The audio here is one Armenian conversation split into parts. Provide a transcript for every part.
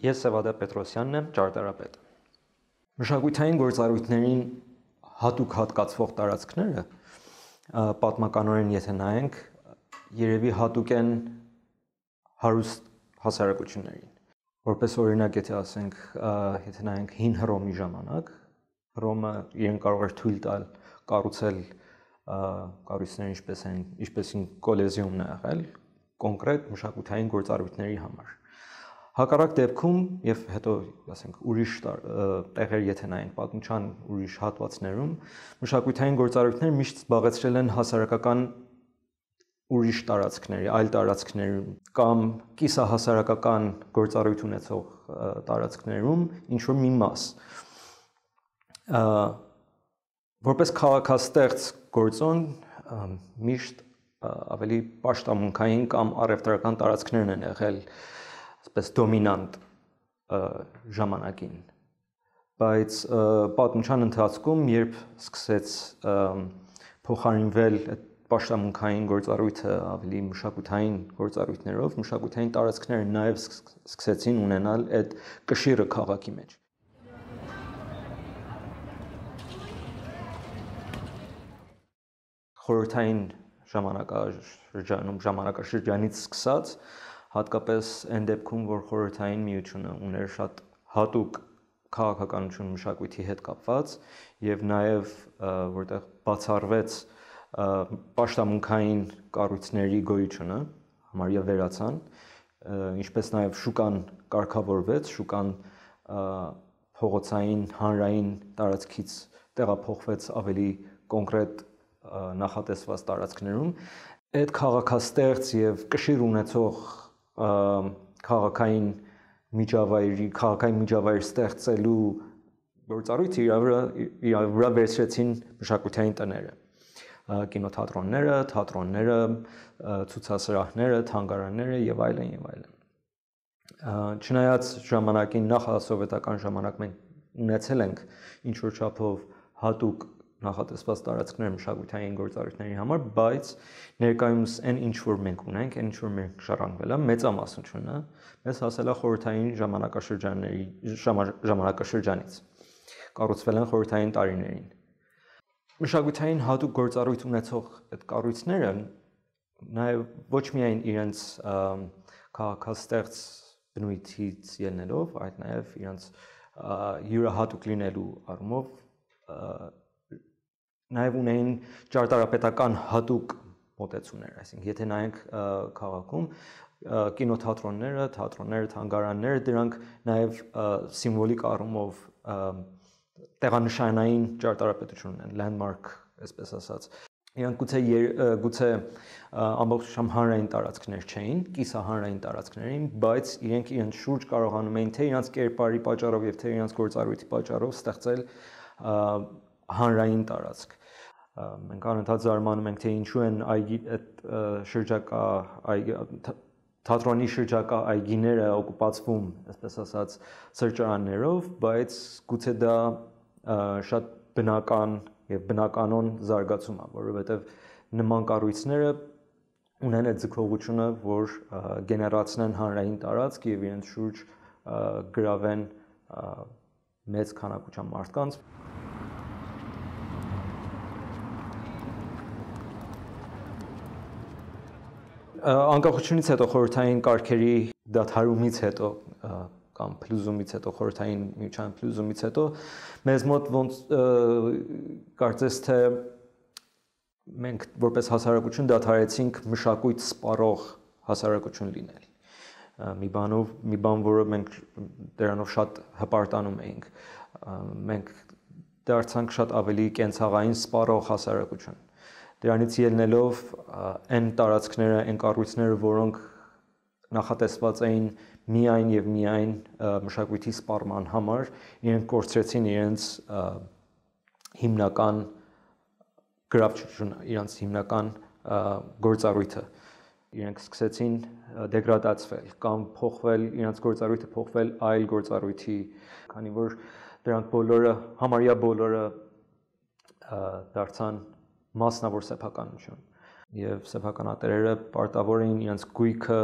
Ես Սևադա Պետրոսյանն եմ, ճարտարապետ։ Մշակութային գործառույթներին հատուկ հատկացվող տարածքները պատմականորեն եթե նայենք, երևի հատուկ են հարուստ հասարակություններին։ Որպես օրինակ, եթե ասենք, եթե նայենք հին Հռոմի ժամանակ, Հռոմը իրեն կարող էր թույլ տալ կառուցել կառույցներ ինչպես են, ինչպեսին կոլեզիումն է եղել, կոնկրետ մշակութային գործառույթների համար Հակառակ դեպքում եւ հետո, ասենք, ուրիշ տեղեր եթե նայենք պատմության ուրիշ հատվածներում, մշակութային գործառույթներ միշտ զբաղեցրել են հասարակական ուրիշ տարածքների, այլ տարածքներում կամ կիսահասարակական գործառույթ ունեցող տարածքներում ինչ որ մի մաս որպես քաղաքաստեղծ գործոն միշտ ավելի պաշտամունքային կամ առևտրական տարածքներն են եղել ասպես դոմինանտ ժամանակին բայց պատմության ընթացքում երբ սկսեց փոխարինվել այդ պաշտամունքային գործառույթը ավելի մշակութային գործառույթներով մշակութային տարածքները նաև սկսեցին ունենալ այդ կշիռը քաղաքի մեջ խորհրդային ժամանակաշրջանում ժամանակաշրջանից սկսած հատկապես այն դեպքում, որ խորհրդային միությունը ուներ շատ հատուկ քաղաքականություն մշակույթի հետ կապված եւ նաեւ որտեղ բացառվեց պաշտամունքային կառույցների գոյությունը համարյա վերացան ինչպես նաեւ շուկան կարգավորվեց շուկան փողոցային հանրային տարածքից տեղափոխվեց ավելի կոնկրետ նախատեսված տարածքներում այդ քաղաքաստեղծ եւ կշիռ ունեցող քաղաքային միջավայրի քաղաքային միջավայր ստեղծելու գործառույթը իր վրա իր վրա վերցրեցին մշակութային տները. կինոթատրոնները, թատրոնները, ցուցասրահները, թանգարանները եւ այլն եւ այլն։ Չնայած ժամանակին նախասովետական ժամանակ մենք ունեցել ենք ինչ որ չափով հատուկ նախատեսված տարածքներ մշակութային գործառույթների համար, բայց ներկայումս այն ինչ որ մենք ունենք, այն ինչ որ մենք շարանգվել է, մեծամասնությունը մեզ հասել է խորհրդային ժամանակաշրջանների ժամանակաշրջանից։ Կառուցվել են խորհրդային տարիներին։ Մշակութային հատուկ գործառույթ ունեցող այդ կառույցները նաև ոչ միայն իրենց քաղաքաստեղծ բնույթից ելնելով, այլ նաև իրենց յուրահատուկ լինելու առումով նաև ունեին ճարտարապետական հատուկ մոտեցումներ, այսինքն եթե նայենք քաղաքում կինոթատրոնները, թատրոնները, թանգարանները, դրանք նաև սիմվոլիկ առումով տեղանշանային ճարտարապետություն ունեն, landmark, այսպես ասած։ Իրանք գուցե գուցե ամբողջությամբ հանրային տարածքներ չէին, կիսահանրային տարածքներ էին, բայց իրենք իրենց շուրջ կարողանում էին թե իրենց կերպարի պատճառով եւ թե իրենց գործառույթի պատճառով ստեղծել հանրային տարածք մենք անընդհատ զարմանում ենք թե ինչու են այգի այդ շրջակա այգի թատրոնի շրջակա այգիները օկուպացվում, այսպես ասած, սրճարաններով, բայց գուցե դա շատ բնական եւ բնականon զարգացում է, որովհետեւ նման կառույցները ունեն այդ ձգողությունը, որ գեներացնեն հանրային տարածք եւ իրենց շուրջ գրավեն մեծ քանակությամբ մարդկանց անկախությունից հետո խորհրդային կարգերի դադարումից հետո կամ փլուզումից հետո խորհրդային միության փլուզումից հետո մեզ մոտ ոնց կարծես թե մենք որպես հասարակություն դադարեցինք մշակույթ սպառող հասարակություն լինել մի բանով մի բան որը մենք դրանով շատ հպարտանում էինք մենք դարձանք շատ ավելի կենցաղային սպառող հասարակություն Դրանից ելնելով այն տարածքները, այն կառույցները, որոնք նախատեսված էին միայն եւ միայն մշակույթի սպառման համար, իրենք կորցրեցին իրենց հիմնական գրավչությունը, իրենց հիմնական գործառույթը իրենք սկսեցին դեգրադացվել կամ փոխվել իրենց գործառույթը փոխվել այլ գործառույթի, քանի որ դրանք բոլորը համարյա բոլորը դարձան մասնավոր սեփականություն եւ սեփականատերերը պարտավոր էին իրենց գույքը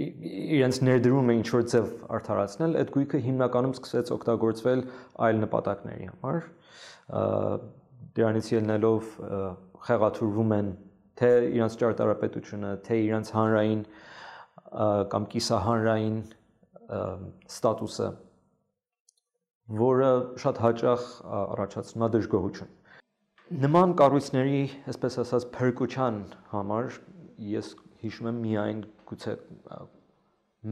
իրենց ներդրումը ինչ որ ձև արդարացնել, այդ գույքը հիմնականում սկսեց օգտագործվել այլ նպատակների համար։ Դրանից ելնելով խեղաթուրվում են թե իրենց ճարտարապետությունը, թե իրենց հանրային կամ կիսահանրային ստատուսը, որը շատ հաճախ առաջացնում է դժգոհություն։ Նման կառույցների, այսպես ասած, փրկության համար ես հիշում եմ միայն գուցե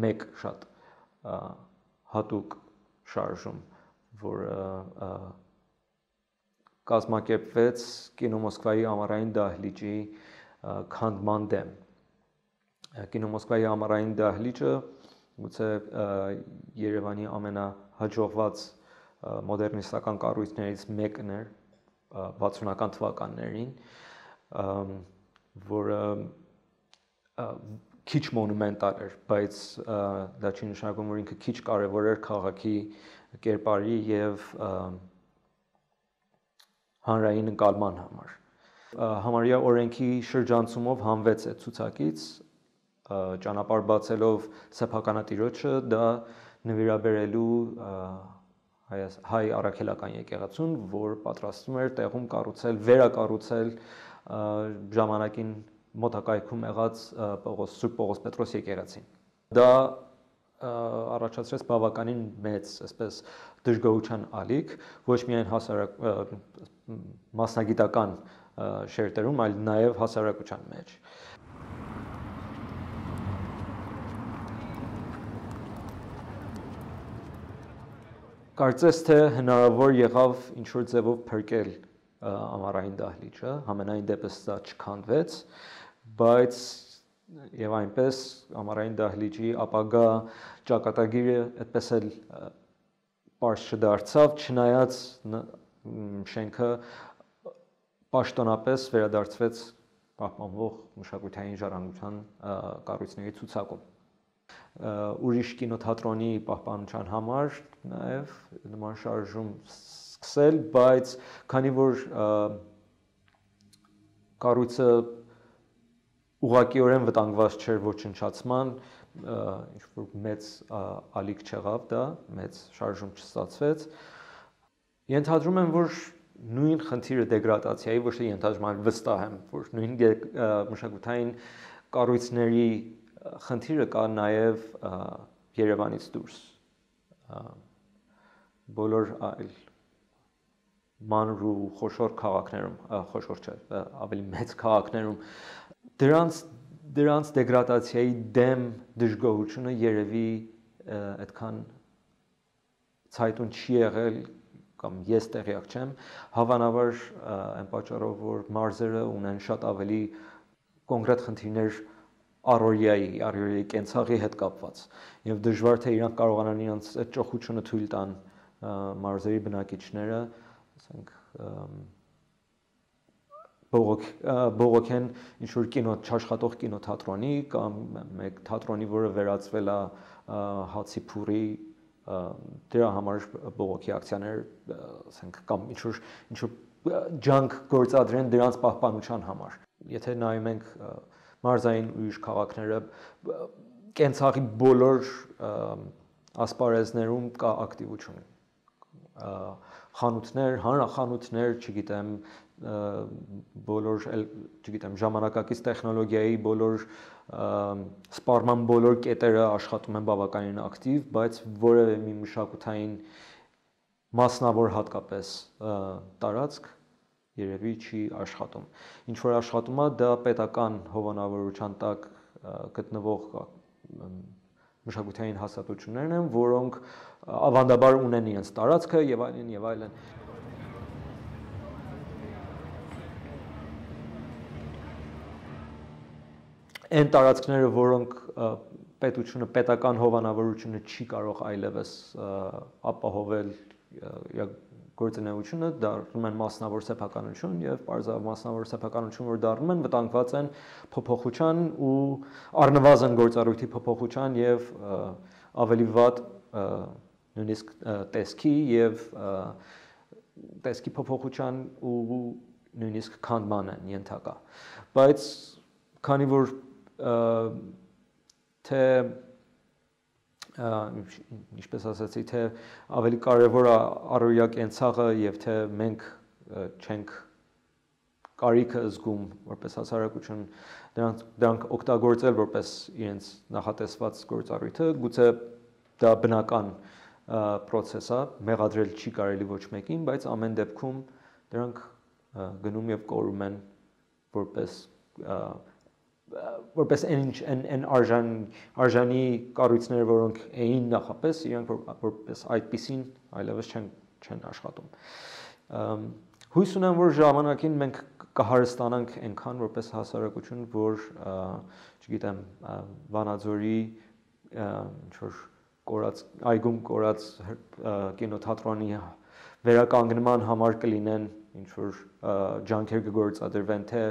մեկ շատ հատուկ շարժում, որը կազմակերպվեց կինո Մոսկվայի ամառային դահլիճի քանդման դեմ։ Կինո Մոսկվայի ամառային դահլիճը գուցե Երևանի ամենահաջողված մոդեռնիստական կառույցներից մեկն էր 60-ական թվականներին, որը քիչ մոնումենտալ էր, բայց դա չի նշանակում, որ ինքը քիչ կարևոր էր քաղաքի կերպարի եւ հանրային ընկալման համար։ Համարյա օրենքի շրջանցումով հանվեց այդ ցուցակից ճանապարհ բացելով սեփականատիրոջը դա նվիրաբերելու հայ առաքելական եկեղեցուն, որ պատրաստվում էր տեղում կառուցել, վերակառուցել ժամանակին մոտակայքում եղած Պողոս Սուրբ Պողոս Պետրոս եկեղեցին։ Դա առաջացրեց բավականին մեծ, այսպես դժգոհության ալիք, ոչ միայն հասարակ մասնագիտական շերտերում, այլ նաև հասարակության մեջ։ Կարծես թե հնարավոր եղավ ինչ որ ձևով փրկել ամառային դահլիճը, համենայն դեպս դա չքանդվեց, բայց եւ այնպես ամառային դահլիճի ապագա ճակատագիրը այդպես էլ པարզ չդարձավ, չնայած շենքը պաշտոնապես վերադարձվեց պահպանվող մշակութային ժառանգության կառույցների ցուցակում ուրիշ կինոթատրոնի պահպանության համար նաև նման շարժում սկսել, բայց քանի որ կառույցը ուղակիորեն վտանգված չէր ոչնչացման, ինչ որ մեծ ալիք չեղավ դա, մեծ շարժում չստացվեց։ Ենթադրում եմ, որ նույն խնդիրը դեգրադացիայի ոչ թե ենթադրում, այլ վստահ եմ, որ նույն մշակութային կառույցների խնդիրը կա նաև Երևանից դուրս բոլոր այլ մանր ու խոշոր քաղաքներում, խոշոր չէ, ավելի մեծ քաղաքներում դրանց դրանց դեգրադացիայի դեմ դժգոհությունը երևի այդքան ցայտուն չի եղել կամ ես տեղյակ չեմ հավանաբար այն պատճառով որ մարզերը ունեն շատ ավելի կոնկրետ խնդիրներ առօրյայի, առօրյայի կենցաղի հետ կապված եւ դժվար թե իրանք կարողանան իրանց այդ ճոխությունը թույլ տան մարզերի բնակիչները ասենք բողոք բողոքեն ինչ որ կինո չաշխատող կինոթատրոնի կամ մեկ թատրոնի, որը վերածվել է հացի փուրի դրա համար բողոքի ակցիաներ, ասենք կամ ինչ որ ինչ որ ջանք գործադրեն դրանց պահպանության համար։ Եթե նայում ենք մարզային ուրիշ քաղաքները կենցաղի բոլոր ասպարեզներում կա ակտիվություն խանութներ, հանրախանութներ, չգիտեմ, բոլոր, չգիտեմ, ժամանակակից տեխնոլոգիայի բոլոր սպառման բոլոր կետերը աշխատում են բավականին ակտիվ, բայց որևէ մի մշակութային մասնավոր հատկապես տարածք երևի չի աշխատում։ Ինչ որ աշխատում է, դա պետական հովանավորության տակ գտնվող մշակութային հաստատություններն են, որոնք ավանդաբար ունեն իրենց տարածքը եւ այլն եւ այլն։ Այն տարածքները, որոնք պետությունը պետական հովանավորությունը չի կարող այլևս ապահովել գործունեությունը դառնում են մասնավոր սեփականություն եւ բարձր մասնավոր սեփականություն որ դառնում են վտանգված են փոփոխության ու առնվազն գործառույթի փոփոխության եւ ավելի վատ նույնիսկ տեսքի եւ տեսքի փոփոխության ու նույնիսկ քանդման են ենթակա բայց քանի որ թե ինչպես ասացի, թե ավելի կարևոր է առօրյա կենցաղը եւ թե մենք չենք կարիքը զգում որպես հասարակություն դրանք դրանք օգտագործել որպես իրենց նախատեսված գործառույթը գուցե դա բնական process է մեղադրել չի կարելի ոչ մեկին բայց ամեն դեպքում դրանք գնում եւ կորում են որպես որպես այն ինչ այն արժան արժանի կառույցները, որոնք էին նախապես, իրենք որպես այդպեսին այլևս չեն չեն աշխատում։ Հույս ունեմ, որ ժամանակին մենք կհարստանանք այնքան որպես հասարակություն, որ չգիտեմ, Վանաձորի ինչ որ կորած այգում կորած կինոթատրոնի վերականգնման համար կլինեն ինչ որ ջանքեր կգործադրվեն թե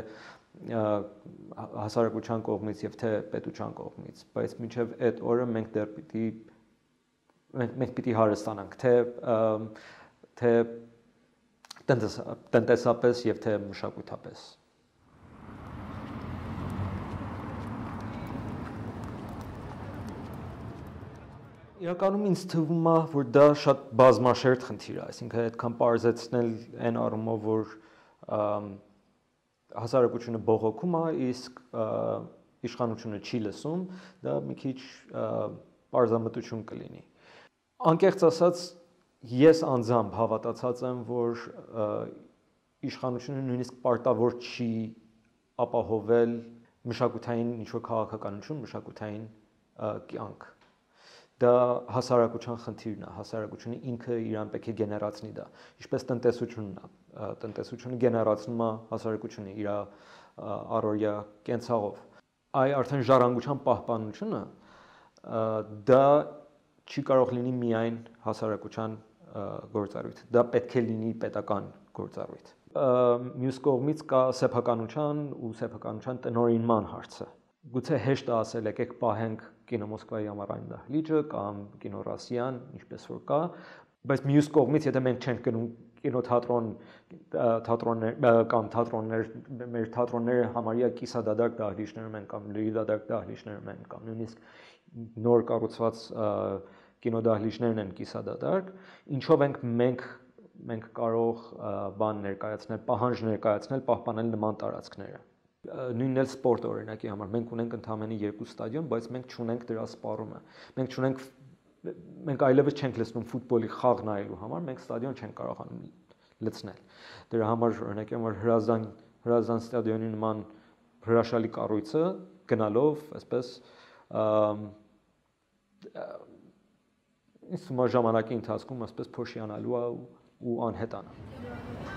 հասարակության կողմից եւ թե պետության կողմից, բայց մինչեւ այդ օրը մենք դեռ պիտի մենք մենք պիտի հարստանանք թե թե տնտեսապես եւ թե մշակութապես Իրականում ինձ թվում է, որ դա շատ բազմաշերտ խնդիր է, այսինքն այդքան parzեցնել այն առումով, որ հասարակությունը բողոքում է, իսկ իշխանությունը չի լսում, դա մի քիչ parzamտություն կլինի։ Անկեղծ ասած, ես անձամբ հավատացած եմ, որ իշխանությունը նույնիսկ պարտավոր չի ապահովել մշակութային ինչ որ քաղաքականություն, մշակութային կյանք դա հասարակության խնդիրն է, հասարակությունը ինքը իրան պետք է գեներացնի դա։ Ինչպես տնտեսությունն է, տնտեսությունը գեներացնում է հասարակությունը իր առօրյա կենցաղով։ Այ արդեն ժառանգության պահպանությունը դա չի կարող լինի միայն հասարակության գործառույթ։ Դա պետք է լինի պետական գործառույթ։ Մյուս կողմից կա սեփականության ու սեփականության տնօրինման հարցը գուցե հեշտ է ասել եկեք պահենք կինո Մոսկվայի ամառային դահլիճը կամ կինո Ռասիան, ինչպես որ կա, բայց մյուս կողմից եթե մենք չենք գնում կինոթատրոն թատրոններ կամ թատրոններ մեր թատրոնները համարյա կիսադադարք դահլիճներում են կամ լրի դադարք դահլիճներում են կամ նույնիսկ նոր կառուցված կինոդահլիճներն են կիսադադարք ինչով ենք մենք մենք կարող բան ներկայացնել պահանջ ներկայացնել պահպանել նման տարածքները նույնն էլ սպորտ օրինակի համար մենք ունենք ընդամենը երկու ստադիոն, բայց մենք չունենք դրա սպառումը։ Մենք չունենք մենք այլևս չենք լցնում ֆուտբոլի խաղ նայելու համար, մենք ստադիոն չենք կարողանում լցնել։ Դրա համար օրինակի համար հրազդան հրազդան ստադիոնի նման հրաշալի կառույցը գնալով, այսպես ինձ է ժամանակի ընթացքում այսպես փոշիանալու ու անհետանա։